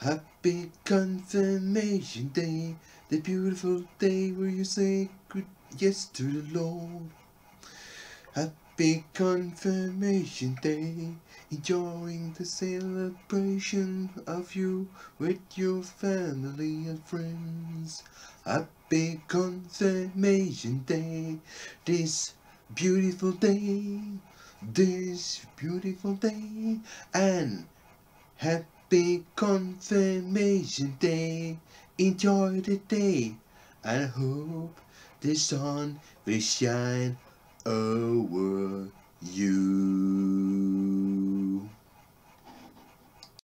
Happy Confirmation Day, the beautiful day where you say good yes to the Lord. Happy Confirmation Day, enjoying the celebration of you with your family and friends. Happy Confirmation Day, this beautiful day, this beautiful day, and happy Happy Confirmation Day. Enjoy the day. I hope the sun will shine over.